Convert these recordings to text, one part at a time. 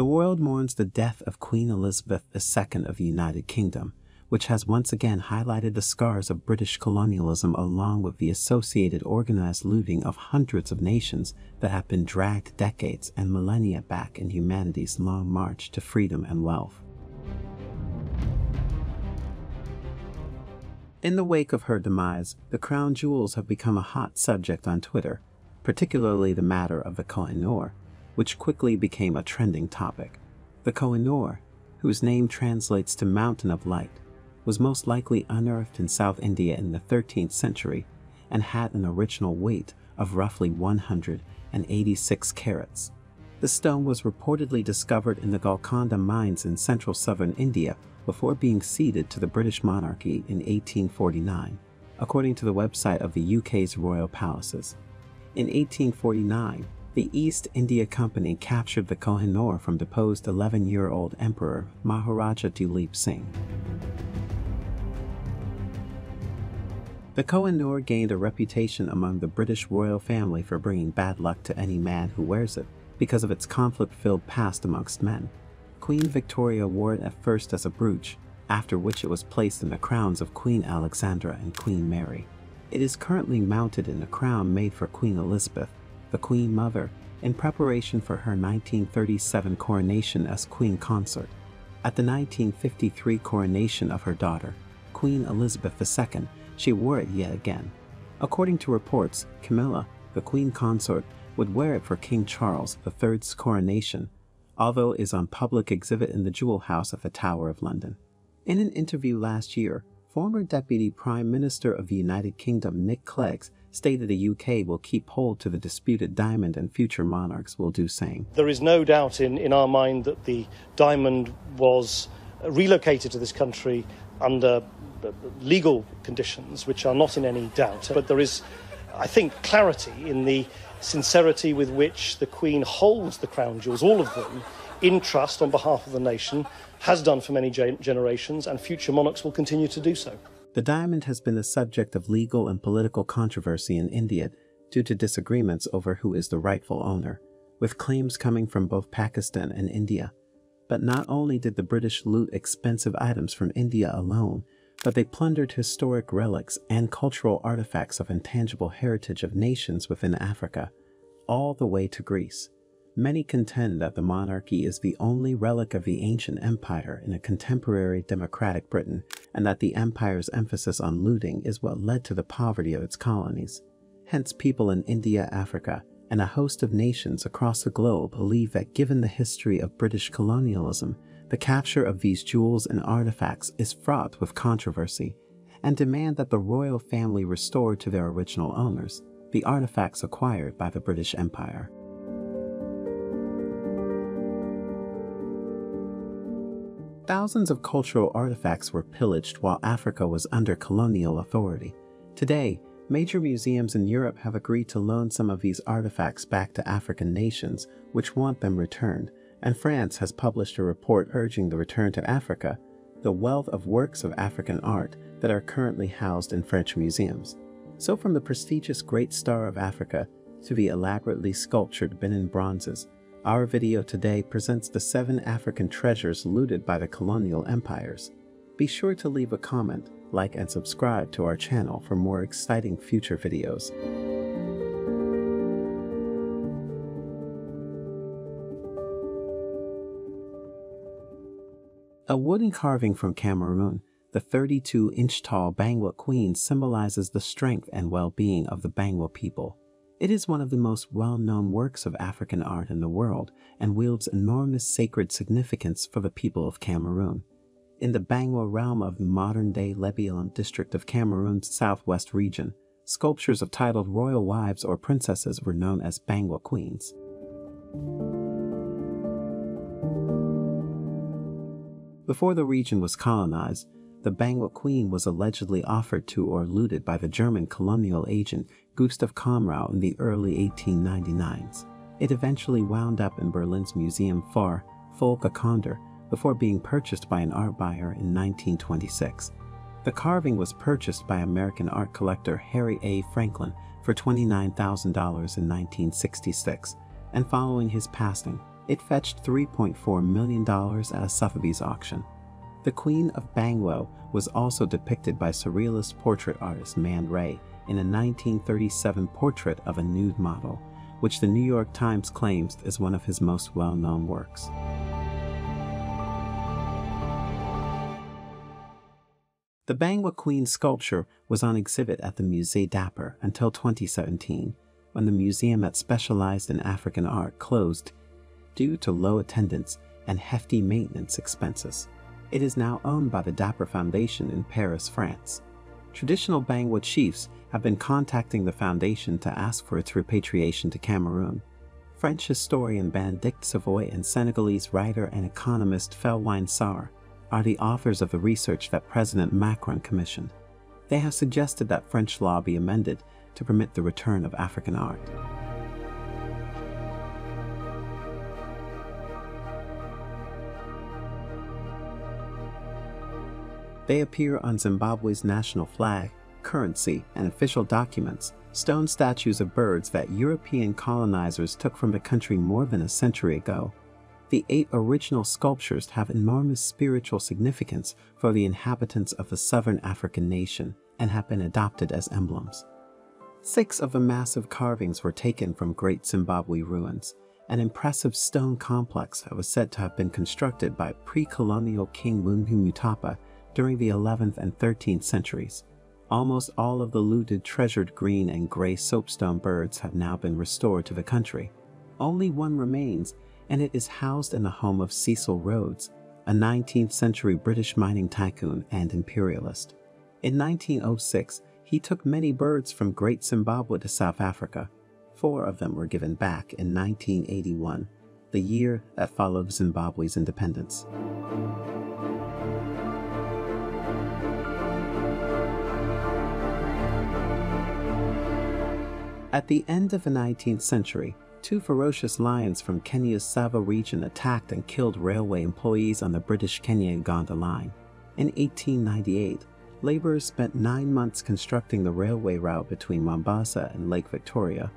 The world mourns the death of Queen Elizabeth II of the United Kingdom, which has once again highlighted the scars of British colonialism along with the associated organized looting of hundreds of nations that have been dragged decades and millennia back in humanity's long march to freedom and wealth. In the wake of her demise, the crown jewels have become a hot subject on Twitter, particularly the matter of the Kohinoor, which quickly became a trending topic. The Kohinoor, whose name translates to Mountain of Light, was most likely unearthed in South India in the 13th century and had an original weight of roughly 186 carats. The stone was reportedly discovered in the Golconda mines in central southern India before being ceded to the British monarchy in 1849, according to the website of the UK's royal palaces. In 1849, the East India Company captured the Kohinoor from deposed 11 year old Emperor Maharaja Duleep Singh. The Kohinoor gained a reputation among the British royal family for bringing bad luck to any man who wears it because of its conflict filled past amongst men. Queen Victoria wore it at first as a brooch, after which it was placed in the crowns of Queen Alexandra and Queen Mary. It is currently mounted in a crown made for Queen Elizabeth, the Queen Mother, in preparation for her 1937 coronation as Queen Consort. At the 1953 coronation of her daughter, Queen Elizabeth II, she wore it yet again. According to reports, Camilla, the Queen Consort, would wear it for King Charles III's coronation although is on public exhibit in the Jewel House at the Tower of London. In an interview last year, former Deputy Prime Minister of the United Kingdom Nick Clegg stated the UK will keep hold to the disputed diamond and future monarchs will do same. There is no doubt in, in our mind that the diamond was relocated to this country under uh, legal conditions which are not in any doubt. But there is, I think, clarity in the sincerity with which the Queen holds the crown jewels, all of them, in trust on behalf of the nation, has done for many generations, and future monarchs will continue to do so. The diamond has been the subject of legal and political controversy in India due to disagreements over who is the rightful owner, with claims coming from both Pakistan and India. But not only did the British loot expensive items from India alone, but they plundered historic relics and cultural artifacts of intangible heritage of nations within Africa, all the way to Greece. Many contend that the monarchy is the only relic of the ancient empire in a contemporary democratic Britain, and that the empire's emphasis on looting is what led to the poverty of its colonies. Hence, people in India, Africa, and a host of nations across the globe believe that given the history of British colonialism, the capture of these jewels and artifacts is fraught with controversy and demand that the royal family restore to their original owners the artifacts acquired by the British Empire. Thousands of cultural artifacts were pillaged while Africa was under colonial authority. Today, major museums in Europe have agreed to loan some of these artifacts back to African nations which want them returned and France has published a report urging the return to Africa, the wealth of works of African art that are currently housed in French museums. So, from the prestigious Great Star of Africa to the elaborately sculptured Benin bronzes, our video today presents the seven African treasures looted by the colonial empires. Be sure to leave a comment, like, and subscribe to our channel for more exciting future videos. A wooden carving from Cameroon, the 32 inch tall Bangwa Queen symbolizes the strength and well being of the Bangwa people. It is one of the most well known works of African art in the world and wields enormous sacred significance for the people of Cameroon. In the Bangwa realm of the modern day Lebialem district of Cameroon's southwest region, sculptures of titled royal wives or princesses were known as Bangwa queens. Before the region was colonized, the Bangwa Queen was allegedly offered to or looted by the German colonial agent Gustav Conrau in the early 1899s. It eventually wound up in Berlin's Museum für Völkerkunde before being purchased by an art buyer in 1926. The carving was purchased by American art collector Harry A. Franklin for $29,000 in 1966, and following his passing, It fetched $3.4 million at a Sotheby's auction. The Queen of Bangwa was also depicted by surrealist portrait artist Man Ray in a 1937 portrait of a nude model, which the New York Times claims is one of his most well known works. The Bangwa Queen sculpture was on exhibit at the Musée Dapper until 2017, when the museum that specialized in African art closed due to low attendance and hefty maintenance expenses. It is now owned by the Dapper Foundation in Paris, France. Traditional Bangwa chiefs have been contacting the foundation to ask for its repatriation to Cameroon. French historian Bénédicte Savoy and Senegalese writer and economist Felwine Sarr are the authors of the research that President Macron commissioned. They have suggested that French law be amended to permit the return of African art. They appear on Zimbabwe's national flag, currency, and official documents, stone statues of birds that European colonizers took from the country more than a century ago. The eight original sculptures have enormous spiritual significance for the inhabitants of the southern African nation and have been adopted as emblems. Six of the massive carvings were taken from Great Zimbabwe ruins, an impressive stone complex that was said to have been constructed by pre-colonial King Munhu Mutapa during the 11th and 13th centuries. Almost all of the looted treasured green and gray soapstone birds have now been restored to the country. Only one remains, and it is housed in the home of Cecil Rhodes, a 19th century British mining tycoon and imperialist. In 1906, he took many birds from Great Zimbabwe to South Africa. Four of them were given back in 1981, the year that followed Zimbabwe's independence. At the end of the 19th century, two ferocious lions from Kenya's Tsavo region attacked and killed railway employees on the British Kenya Uganda line. In 1898, laborers spent nine months constructing the railway route between Mombasa and Lake Victoria.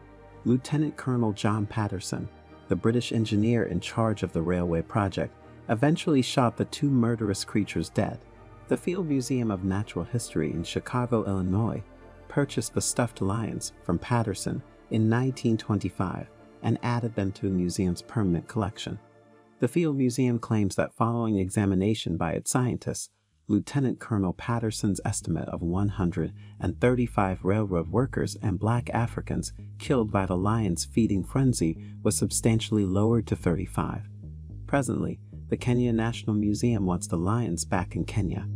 Lieutenant Colonel John Patterson, the British engineer in charge of the railway project, eventually shot the two murderous creatures dead. The Field Museum of Natural History in Chicago, Illinois, purchased the stuffed lions from Patterson in 1925 and added them to the museum's permanent collection. The Field Museum claims that following examination by its scientists, Lieutenant Colonel Patterson's estimate of 135 railroad workers and black Africans killed by the lion's feeding frenzy was substantially lowered to 35. Presently, the Kenya National Museum wants the lions back in Kenya.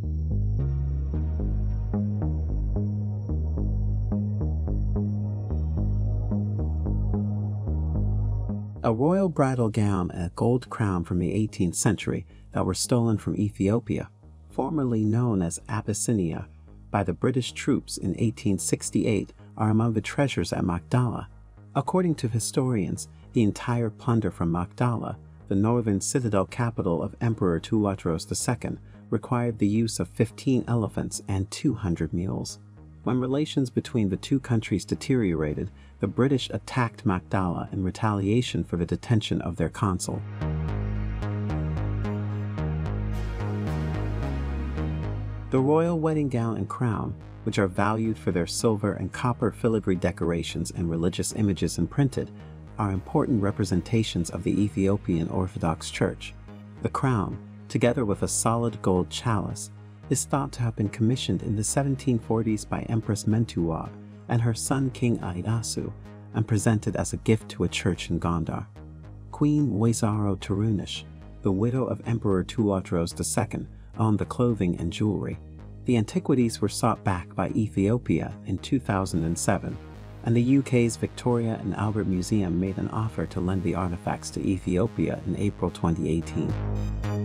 A royal bridal gown and a gold crown from the 18th century that were stolen from Ethiopia, formerly known as Abyssinia, by the British troops in 1868 are among the treasures at Magdala. According to historians, the entire plunder from Magdala, the northern citadel capital of Emperor Tewodros II, required the use of 15 elephants and 200 mules. When relations between the two countries deteriorated, the British attacked Magdala in retaliation for the detention of their consul. The royal wedding gown and crown, which are valued for their silver and copper filigree decorations and religious images imprinted, are important representations of the Ethiopian Orthodox Church. The crown, together with a solid gold chalice, is thought to have been commissioned in the 1740s by Empress Mentewab and her son King Iyasu and presented as a gift to a church in Gondar. Queen Waizaro Tarunish, the widow of Emperor Tewodros II, owned the clothing and jewelry. The antiquities were sought back by Ethiopia in 2007, and the UK's Victoria and Albert Museum made an offer to lend the artifacts to Ethiopia in April 2018.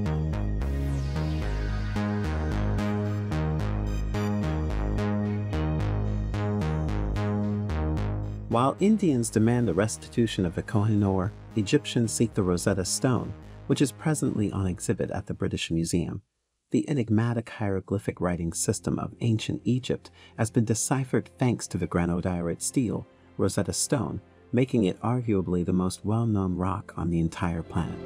While Indians demand the restitution of the Kohinoor, Egyptians seek the Rosetta Stone, which is presently on exhibit at the British Museum. The enigmatic hieroglyphic writing system of ancient Egypt has been deciphered thanks to the granodiorite stele, Rosetta Stone, making it arguably the most well known rock on the entire planet.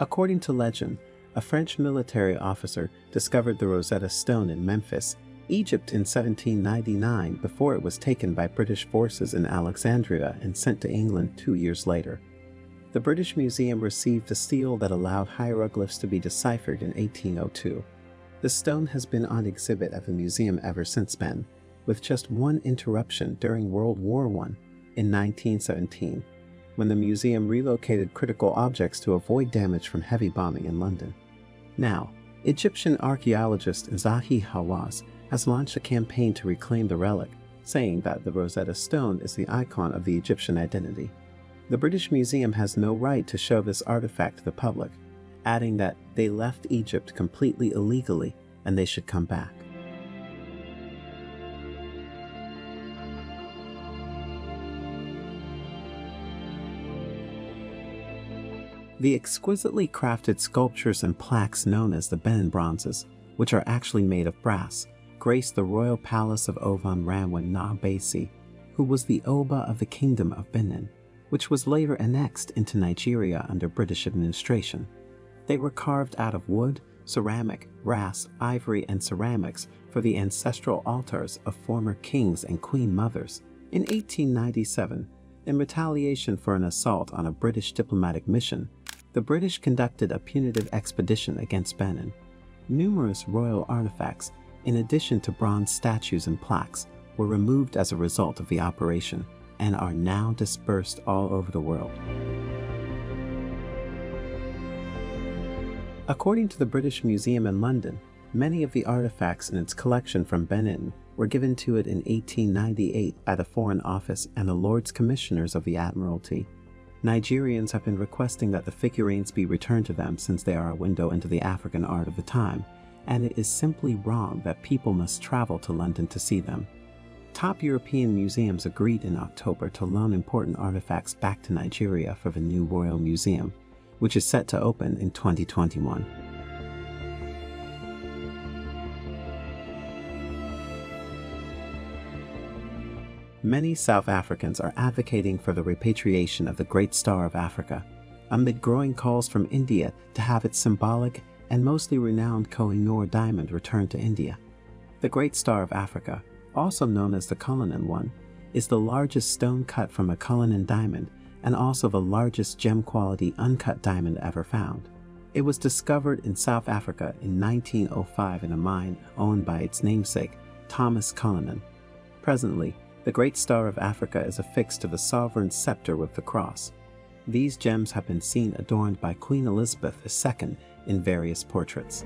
According to legend, a French military officer discovered the Rosetta Stone in Memphis, Egypt in 1799 before it was taken by British forces in Alexandria and sent to England two years later. The British Museum received the seal that allowed hieroglyphs to be deciphered in 1802. The stone has been on exhibit at the museum ever since then, with just one interruption during World War I in 1917, when the museum relocated critical objects to avoid damage from heavy bombing in London. Now, Egyptian archaeologist Zahi Hawass has launched a campaign to reclaim the relic, saying that the Rosetta Stone is the icon of the Egyptian identity. The British Museum has no right to show this artifact to the public, adding that they left Egypt completely illegally and they should come back. The exquisitely crafted sculptures and plaques known as the Benin bronzes, which are actually made of brass, grace the royal palace of Ovonramwen Nogbaisi, who was the Oba of the Kingdom of Benin, which was later annexed into Nigeria under British administration. They were carved out of wood, ceramic, brass, ivory, and ceramics for the ancestral altars of former kings and queen mothers. In 1897, in retaliation for an assault on a British diplomatic mission, the British conducted a punitive expedition against Benin. Numerous royal artifacts, in addition to bronze statues and plaques, were removed as a result of the operation and are now dispersed all over the world. According to the British Museum in London, many of the artifacts in its collection from Benin were given to it in 1898 by the Foreign Office and the Lords Commissioners of the Admiralty. Nigerians have been requesting that the figurines be returned to them since they are a window into the African art of the time, and it is simply wrong that people must travel to London to see them. Top European museums agreed in October to loan important artifacts back to Nigeria for the new Royal Museum, which is set to open in 2021. Many South Africans are advocating for the repatriation of the Great Star of Africa, amid growing calls from India to have its symbolic and mostly renowned Koh-i-Noor diamond returned to India. The Great Star of Africa, also known as the Cullinan one, is the largest stone cut from a Cullinan diamond and also the largest gem quality uncut diamond ever found. It was discovered in South Africa in 1905 in a mine owned by its namesake, Thomas Cullinan. Presently, the Great Star of Africa is affixed to the sovereign scepter with the cross. These gems have been seen adorned by Queen Elizabeth II in various portraits.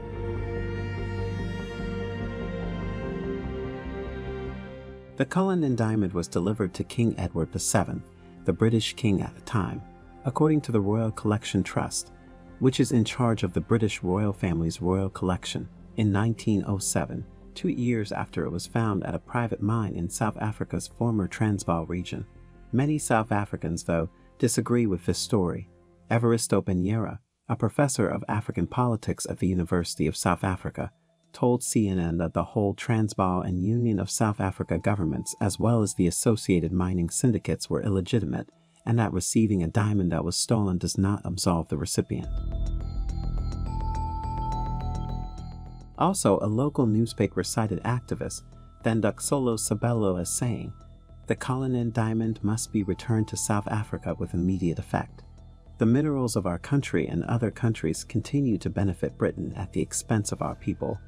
The Cullinan diamond was delivered to King Edward VII the British king at the time, according to the Royal Collection Trust, which is in charge of the British royal family's royal collection, in 1907, two years after it was found at a private mine in South Africa's former Transvaal region. Many South Africans, though, disagree with this story. Everisto Benyera, a professor of African politics at the University of South Africa, told CNN that the whole Transvaal and Union of South Africa governments, as well as the associated mining syndicates, were illegitimate, and that receiving a diamond that was stolen does not absolve the recipient. Also, a local newspaper cited activist Thanduxolo Sabelo as saying, the Cullinan diamond must be returned to South Africa with immediate effect. The minerals of our country and other countries continue to benefit Britain at the expense of our people,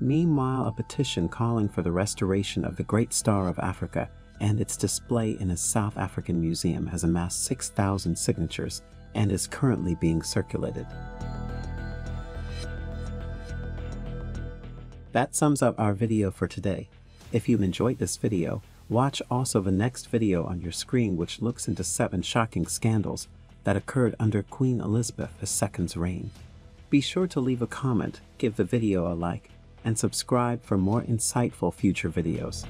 Meanwhile, a petition calling for the restoration of the Great Star of Africa and its display in a South African museum has amassed 6,000 signatures and is currently being circulated. That sums up our video for today. If you enjoyed this video, watch also the next video on your screen which looks into seven shocking scandals that occurred under Queen Elizabeth II's reign. Be sure to leave a comment, give the video a like, and subscribe for more insightful future videos.